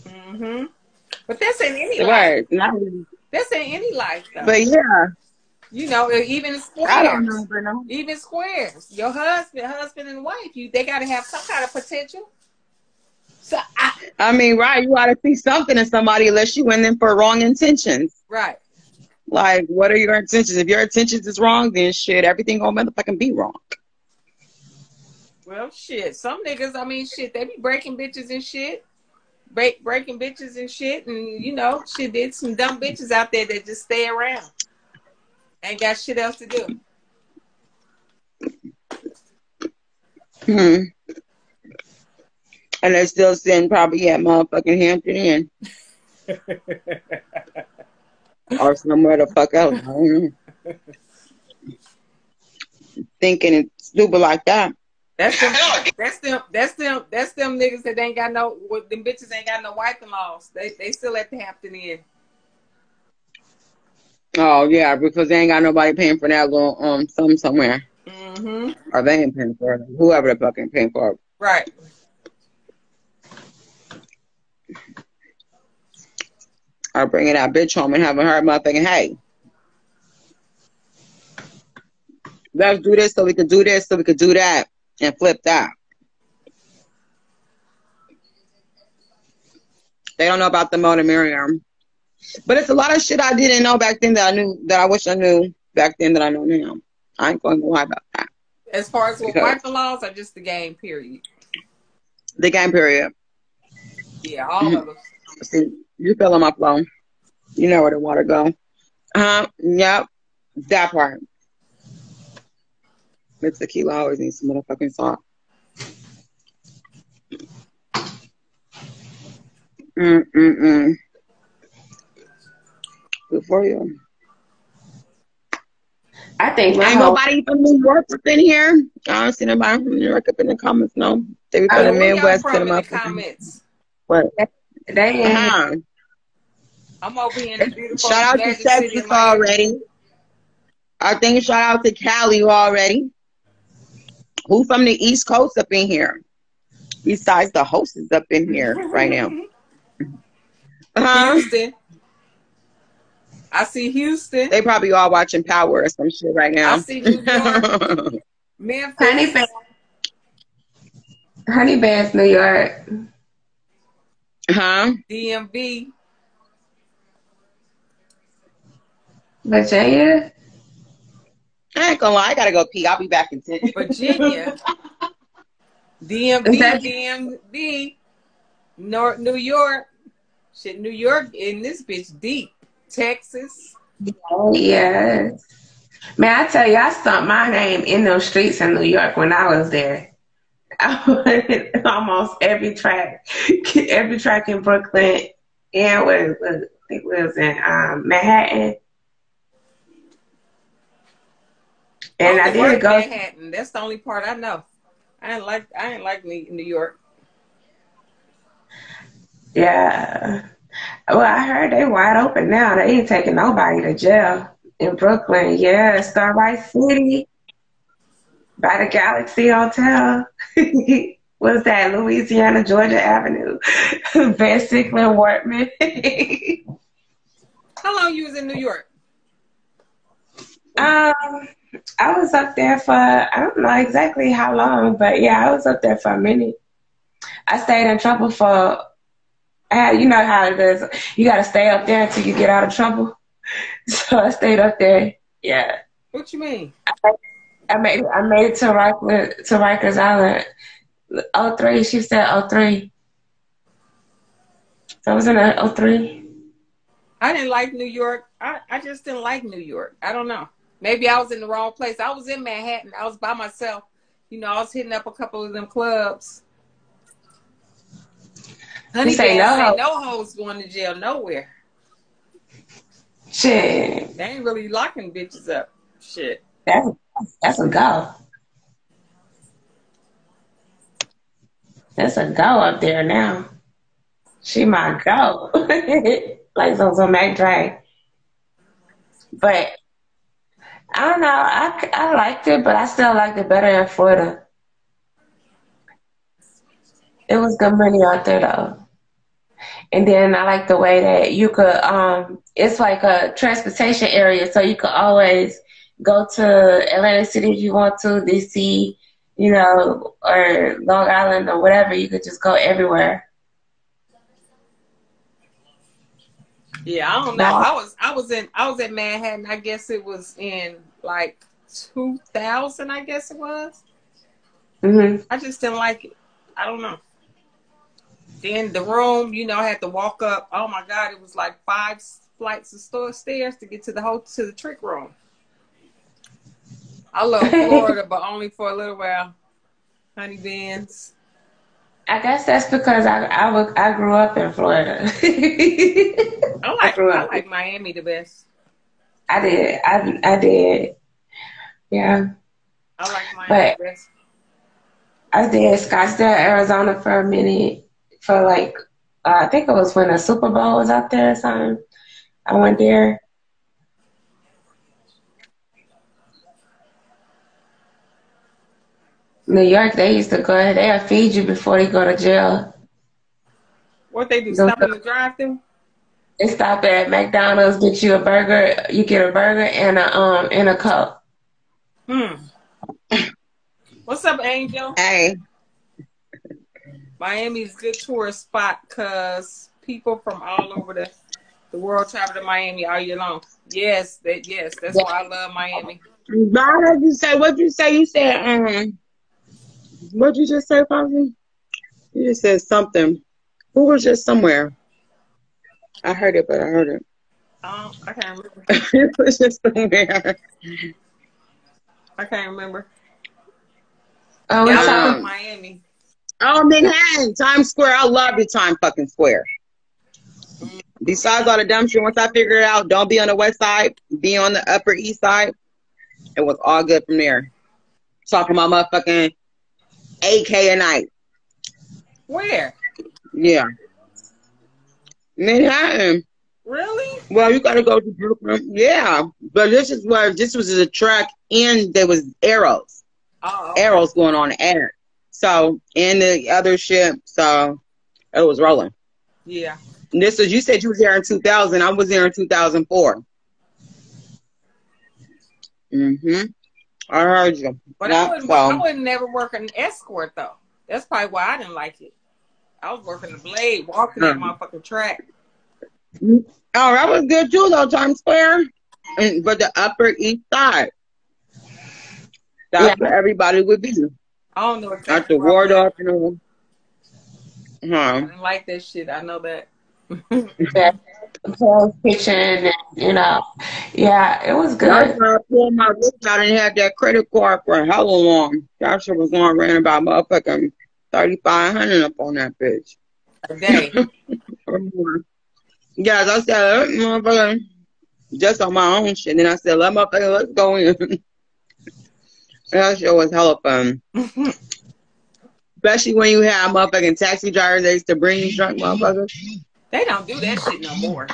hmm But that's in any The life. really. That's in any life, though. But yeah, you know, even squares. I don't know. Even squares. Your husband, husband and wife, you they gotta have some kind of potential. So I I mean, right? You gotta see something in somebody unless you went in for wrong intentions. right. Like, what are your intentions? If your intentions is wrong, then shit, everything gonna motherfucking be wrong. Well, shit. Some niggas, I mean, shit, they be breaking bitches and shit. Break, breaking bitches and shit. And, you know, shit, there's some dumb bitches out there that just stay around. Ain't got shit else to do. Hmm. And they still sitting probably at motherfucking Hampton Inn. or somewhere the fuck else. I don't know. Thinking it's stupid like that. That's them, that's them, that's them, that's them niggas that ain't got no, what them bitches ain't got no wife in laws. They, they still at the Hampton Inn. Oh yeah, because they ain't got nobody paying for that little um something somewhere. Mm-hmm. Or they ain't paying for it. Whoever the fucking paying for it. Right. Or bringing that bitch home and having her motherfucking hey. Let's do this so we could do this so we could do that and flip that. They don't know about the motor Miriam. But it's a lot of shit I didn't know back then that I knew that I wish I knew back then that I know now. I ain't going to lie about that. As far as what wife laws or just the game, period. The game period. Yeah, all Mhm. of them. See, you feel on my flow. You know where the water go. Uh-huh. Yep. That part. With tequila, always need some motherfucking salt. Mm-mm-mm. Good for you. I think Ain't whole, nobody from New York up in here. I don't see nobody from New York up in the comments, no. They be from the Midwest from to the in the comments? What? They ain't Uh-huh. I'm over here in the beautiful Shout out to Magic City Texas already. I think shout out to Cali already. Who from the East Coast up in here? Besides the hosts is up in here right now. Uh-huh. Houston. I see Houston. They probably all watching Power or some shit right now. I see New York. Memphis. Honey Bear. Honey Bears, New York. Huh? DMV. Virginia. I ain't gonna lie, I gotta go pee. I'll be back in ten. Virginia. DMV, Is that- DMV, North New York. Shit, New York in this bitch deep. Texas. Oh, yes. Man, I tell you, I stumped my name in those streets in New York when I was there. I went almost every track, every track in Brooklyn, and what, what I think it was in um, Manhattan. And I worked did go. Manhattan. That's the only part I know. I ain't like I ain't like New New York. Yeah. Well, I heard they wide open now. They ain't taking nobody to jail in Brooklyn. Yeah, Starlight City by the Galaxy Hotel. What's that? Louisiana, Georgia Avenue. Van Siclen Wortman. How long you was in New York? um, I was up there for I don't know exactly how long, but yeah, I was up there for a minute. I stayed in trouble for uh, you know how it is. You gotta stay up there until you get out of trouble. So I stayed up there. Yeah. What you mean? I made it, I made it to Rikers, to Rikers Island. Oh three, she said oh three. So I was in oh three. I didn't like New York. I, I just didn't like New York. I don't know. Maybe I was in the wrong place. I was in Manhattan. I was by myself. You know, I was hitting up a couple of them clubs. Honey You say no say no hoes going to jail nowhere. Shit. They ain't really locking bitches up. Shit. That's that's a go. That's a go up there now. She might go. like some some Mac Dre. But I don't know. I, I liked it, but I still liked it better in Florida. It was good money out there though. And then I like the way that you could um it's like a transportation area so you could always go to Atlantic City if you want to, DC, you know, or Long Island or whatever, you could just go everywhere. Yeah, I don't know. No. I was I was in I was in Manhattan. I guess it was in like two thousand. I guess it was. hmm I just didn't like it. I don't know. Then the room, you know, I had to walk up. Oh my God, it was like five flights of store stairs to get to the whole to the trick room. I love Florida, but only for a little while. Honey Beans. I guess that's because I I, I grew up in Florida. I like grew I like Miami the best. I did. I I did. Yeah. I like Miami But- the best. I did Scottsdale, Arizona for a minute for like uh, I think it was when the Super Bowl was out there or something. I went there. New York, they used to go ahead, they'll feed you before they go to jail. What they do? Go- Stop in the drive-through? They stop at McDonald's, get you a burger, you get a burger and a um and a cup. Hmm. What's up, Angel? Hey, Miami's a good tourist spot because people from all over the, the world travel to Miami all year long. Yes, that yes, that's why I love Miami. I heard you say what you say. You said um, what you just say, Fonzie? You just said something. Who was just somewhere? I heard it, but I heard it. Um, I can't remember. it was just somewhere. I can't remember. Oh, we Yeah, I talking Miami. Oh, Manhattan, Times Square. I love the Time fucking Square. Besides all the dumb shit, once I figure it out, don't be on the west side, be on the upper east side. It was all good from there. Talking about motherfucking AK a night. Where? Yeah. Manhattan. Really? Well, you gotta go to Brooklyn. Yeah. But this is where this was a track and there was arrows. Oh, okay. Arrows going on the air. So and the other ship, So it was rolling. Yeah. And this is you said you was there in 2000. I was there in 2004. Mhm. I heard you. But Yeah, I wouldn't. so- I wouldn't never work an escort though. That's probably why I didn't like it. I was working the blade, walking that Mhm. motherfucking track. Oh, that was good too, though. Times Square, and but the Upper East Side. That's Yeah. where everybody would be. I don't know exactly. After where I was Waldorf and all. I didn't like that shit. I know that. that Paul's kitchen and you know. Yeah, it was good. I pulled my wrist out and had that credit card for a hell of long. That shit was going around about motherfucking thirty five hundred up on that bitch. A day. or more. Yes, I said, "Uh, motherfucker, just on my own shit. Then I said, let motherfucker, let's go in. that shit was hella fun. Especially when you have motherfucking taxi drivers that used to bring you drunk motherfuckers. They don't do that shit no more.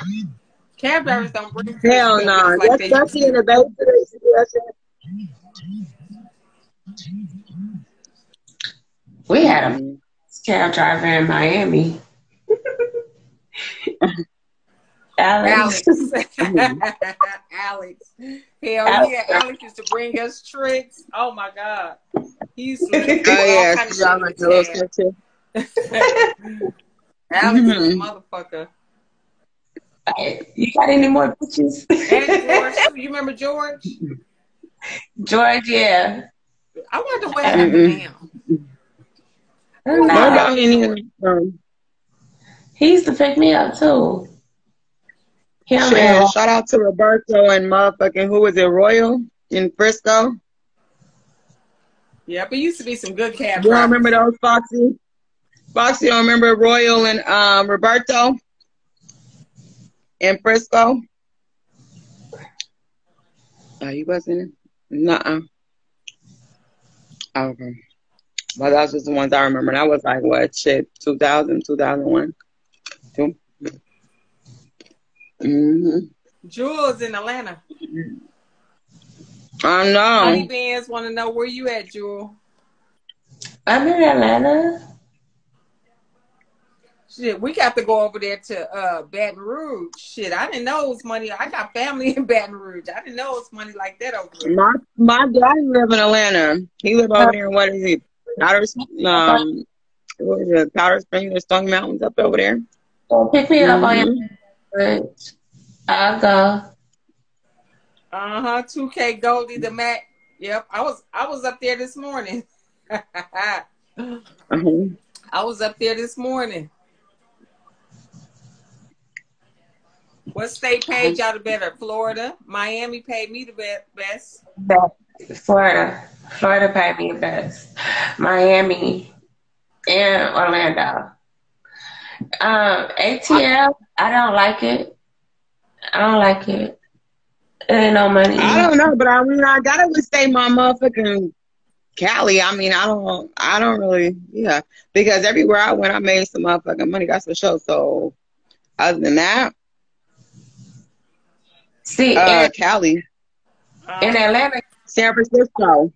Cab drivers don't bring Hell food no. like That's that's in the base they used to do that shit. We had a cab driver in Miami. Alex. Alex. Alex. Hell Alex. yeah, Alex used to bring us tricks. Oh my god. He used to do Oh all yeah, kind of y'all shit like with the little Tab. Alex is a Mhm. motherfucker. You got any more bitches? And George, you remember George? George, yeah. I wonder what happened to him. No, What about any of um, he used to pick me up too. Him shit, and shout out to Roberto and motherfucking who was it, Royal in Frisco? Yeah, but used to be some good cab You don't remember those Foxy? Foxy, you don't remember Royal and um Roberto in Frisco? Oh, you wasn't? Nuh-uh. Oh, Okay. Well, that's just the ones I remember. That was like, what, shit, 2000, 2001? Two? Mm-hmm. Jules in Atlanta. I Honey know. Bands want to know where you at, Jewel. I'm in Atlanta. Shit, we got to go over there to uh, Baton Rouge. Shit, I didn't know it was money. I got family in Baton Rouge. I didn't know it was money like that over there. My my daddy live in Atlanta. He live over there. in What is it? Powder, um, what is it? Powder Springs or Stone Mountains up over there. So pick me up on your bridge. I'll go. Uh huh. Two K Goldie the Mac. Yep, I was I was up there this morning. Uh-huh. I was up there this morning. What state paid y'all the better? Florida, Miami paid me the be- best. Florida. Florida paid me the best. Miami and Orlando. Um, ATL, I don't like it. I don't like it. It ain't no money. I don't know, but I mean, I gotta say my motherfucking Cali. I mean, I don't, I don't really, yeah, because everywhere I went, I made some motherfucking money. That's for sure. So, other than that, See, uh, in, Cali, in Atlanta, San Francisco.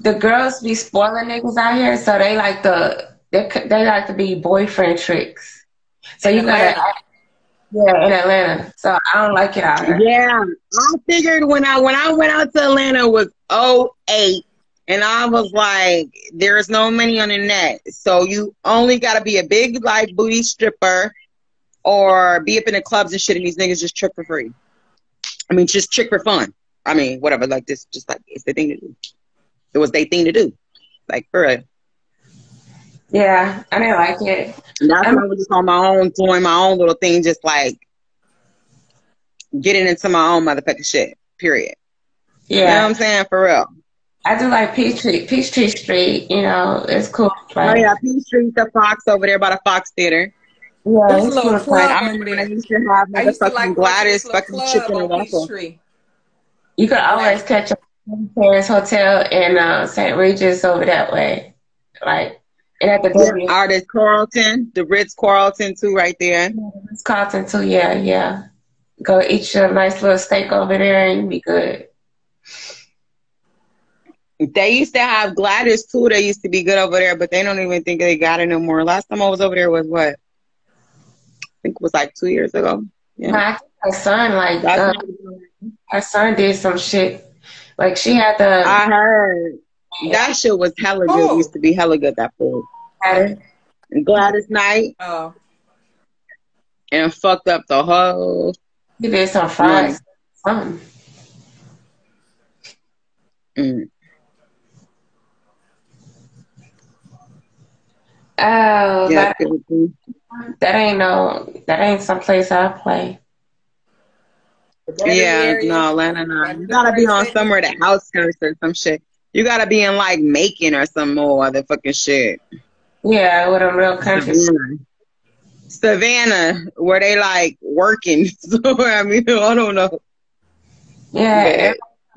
the girls be spoiling niggas out here, so they like the they they like to be boyfriend tricks. So you gotta, yeah, in Atlanta. So I don't like it out here. Yeah, I figured when I when I went out to Atlanta it was 08 and I was like, there's no money on the net, so you only got to be a big like booty stripper or be up in the clubs and shit, and these niggas just trick for free. I mean, just trick for fun. I mean, whatever, like this, just like it's the thing to do. It was their thing to do, like for real. Yeah, I didn't like it. And that's why I was just on my own, doing my own little thing, just like getting into my own motherfucking shit. Period. You know what Yeah, I'm saying? For real. I do like Peachtree, Peachtree Street. You know, it's cool. Oh yeah, P Street, the Fox over there by the Fox Theater. Yeah, There's a it's little cool. club I over remember when I used to have I used to motherfucking like Gladys, fucking chicken and on waffle. You could always catch a Paris Hotel in uh, St. Regis over that way, like, and at the W. Artist Carlton, the Ritz Carlton too, right there. It's Carlton too. Yeah, yeah. Go eat your nice little steak over there, and you be good. They used to have Gladys too. They used to be good over there, but they don't even think they got it no more. Last time I was over there was what? I think it was like two years ago. Yeah. My her son, like, uh, her son did some shit. Like she had the I heard that shit was hella good. Oh. Used to be hella good that food. had it. And Gladys Knight Oh, and fucked up the whole. He did some fries. Something. Mm. Oh, Yeah, that, good food. That ain't no, that ain't some place I play. yeah, no, Atlanta, no. You gotta be on somewhere the outskirts or some shit. You gotta be in like Macon or some more other fucking shit. Yeah, with a real country. Savannah. Savannah, where they like working. So I mean, I don't know. Yeah, Yeah.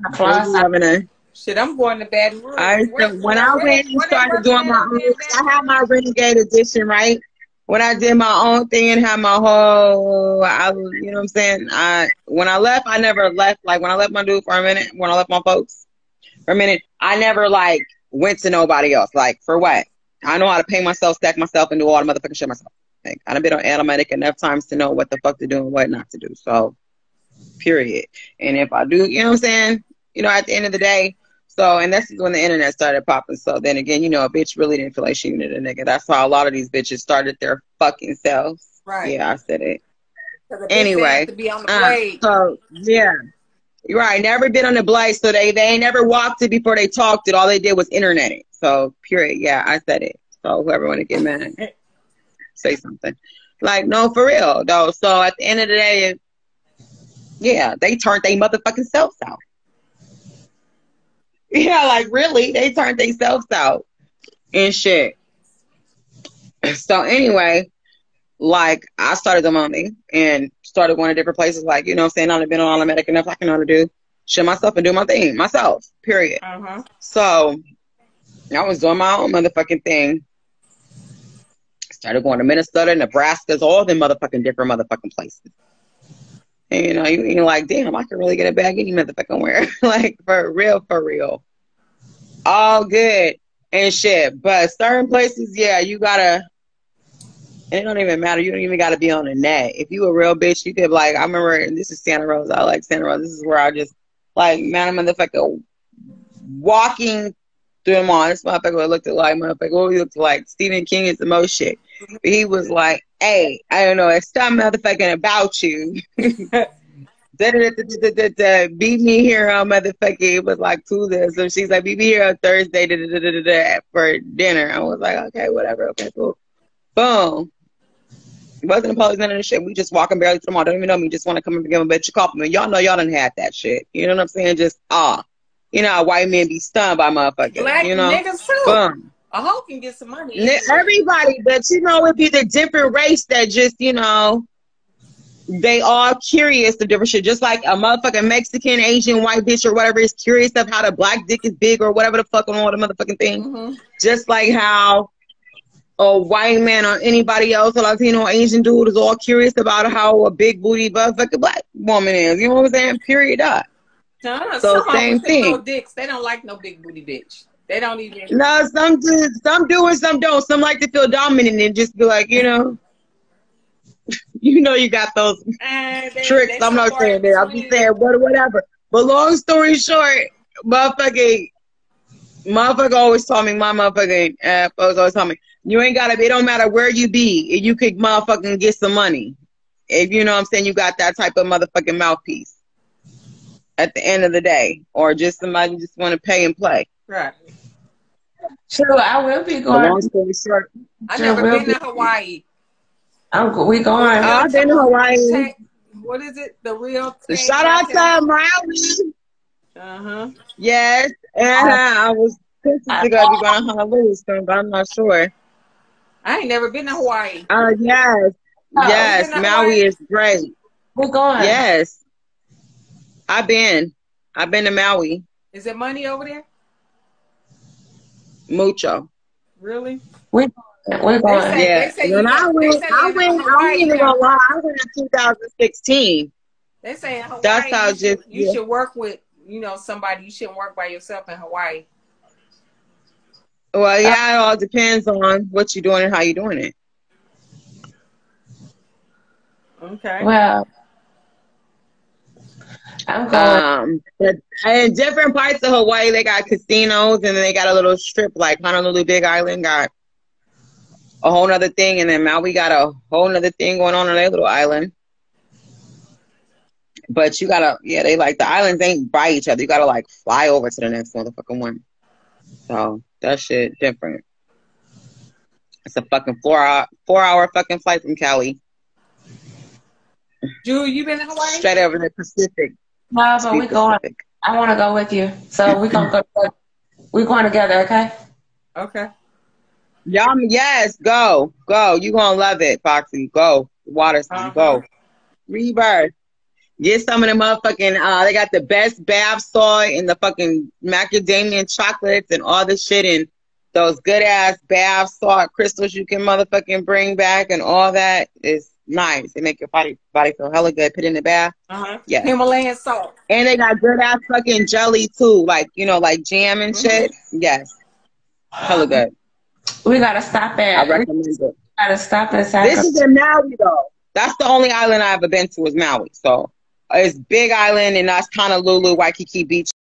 everyone flies out. Having a- Shit, I'm going to Baton Rouge. I Where- when I where- went and started doing my own, I had my Renegade edition, right? When I did my own thing and had my whole, I, you know what I'm saying? I when I left, I never left. Like when I left my dude for a minute, when I left my folks for a minute, I never like went to nobody else. Like for what? I know how to pay myself, stack myself, and do all the motherfucking shit myself. Like I've been on automatic enough times to know what the fuck to do and what not to do. So, period. And if I do, you know what I'm saying? You know, at the end of the day, so, and this is when the internet started popping. So then again, you know, a bitch really didn't feel like she needed a nigga. That's how a lot of these bitches started their fucking selves. Right. Yeah, I said it. Anyway, to be on the Uh, so yeah. You're right. Never been on the blade, so they they ain't never walked it before they talked it. All they did was internet it. So period. Yeah, I said it. So whoever want to get mad, say something. Like no, for real though. So at the end of the day, yeah, they turned they motherfucking selves out. Yeah, like really, they turned themselves out and shit. So anyway, like I started the mommy and started going to different places. Like you know, what I'm saying I've been on automatic enough. I can know to do shit myself and do my thing myself. Period. Uh huh. So I was doing my own motherfucking thing. Started going to Minnesota, Nebraska's, all them motherfucking different motherfucking places. And you know, you, you're like, damn, I can really get a bag any motherfucking where. like for real, for real. All good and shit. But certain places, yeah, you gotta it don't even matter. You don't even gotta be on the net. If you a real bitch, you could like I remember this is Santa Rosa. I like Santa Rosa. This is where I just like man, I'm motherfucker walking through the mall. This motherfucker looked like motherfucker. What he looked like? Stephen King is the most shit. But he was like, "Hey, I don't know. It's some motherfucking about you." Da, da, da, da, da. Beat me here on motherfucker. It was like Tuesday. So she's like, beat me here on Thursday da, da, da, da, da, for dinner. I was like, okay, whatever. Okay, cool. Boom. Wasn't a police, none of this shit. We just walking barely through the mall. Don't even know me. Just want to come and give a bitch a compliment. Y'all know y'all done had that shit. You know what I'm saying? Just, ah. You know white men be stunned by motherfuckers. Black you know? niggas too. Boom. A hoe can get some money. Everybody, but you know, it'd be the different race that just, you know, they all curious of different shit. Just like a motherfucking Mexican, Asian, white bitch or whatever is curious of how the black dick is big or whatever the fuck on all the motherfucking thing. hmm Just like how a white man or anybody else, a Latino Asian dude is all curious about how a big booty motherfucking black woman is. You know what I'm saying? Period. Up. So So same thing. No dicks. They don't like no big booty bitch. They don't even. No, some do, some do and some don't. Some like to feel dominant and just be like, you know, you know, you got those they- tricks. they I'm not saying that. I'm between just saying what whatever. But long story short, motherfucking motherfucker always told me, my motherfucking uh, folks always told me, you ain't gotta it don't matter where you be, you could motherfucking get some money. If you know what I'm saying, you got that type of motherfucking mouthpiece at the end of the day. Or just somebody just wanna pay and play. Right. True, I will be But long going. story short. I Sure never been be. to Hawaii. I'm we going. Oh, I've been to Hawaii. What is it? The real. Shout out to Miley. Uh huh. Yes. And uh, I was thinking to go be going to Honolulu soon, but I'm not sure. I ain't never been to Hawaii. Uh, yes. Oh, yes. you been to Maui Hawaii? is great. We're going. Yes. I've been. I've been to Maui. Is it money over there? Mucho. Really? We're They going. say- Yeah. say when I went, say I went, I Hawaii, ain't even gonna lie, I went in 2016. They say in Hawaii. That's how you should, just- you yeah. should work with you know somebody. You shouldn't work by yourself in Hawaii. Well, yeah, it all depends on what you're doing and how you're doing it. Okay. Well, I'm going. Um, in different parts of Hawaii, they got casinos, and then they got a little strip like Honolulu Big Island got a whole nother thing, and then Maui got a whole nother thing going on on their little island. But you gotta, yeah, they like the islands ain't by each other. You gotta like fly over to the next motherfucking one. So that shit different. It's a fucking four hour, four hour fucking flight from Cali, Drew, you been to Hawaii? straight over the Pacific. no, but we Sweet going. I want to go with you. So we gonna go. We going together, okay? Okay. Yum, yes, go, go. You gonna love it, Foxy. Go, Waters, Uh-huh. go. Rebirth. Get some of the motherfucking. Uh, they got the best bath soy and the fucking macadamia chocolates and all the shit and those good ass bath salt crystals you can motherfucking bring back and all that is nice. They make your body body feel hella good. Put in the bath. Uh-huh. Yeah. Himalayan salt. And they got good ass fucking jelly too, like you know, like jam and shit. Yes, hella good. We gotta stop I at. We recommend it. gotta stop at This is in Maui though. That's the only island I ever been to is Maui. So it's Big Island and that's Honolulu, Waikiki Beach